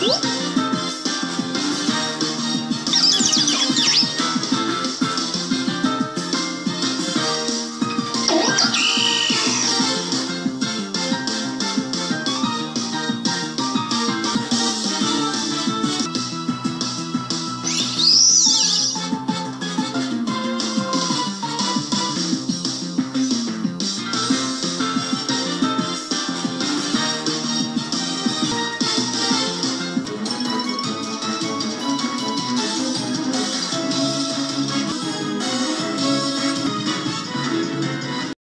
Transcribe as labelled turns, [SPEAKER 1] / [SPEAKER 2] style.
[SPEAKER 1] Woo!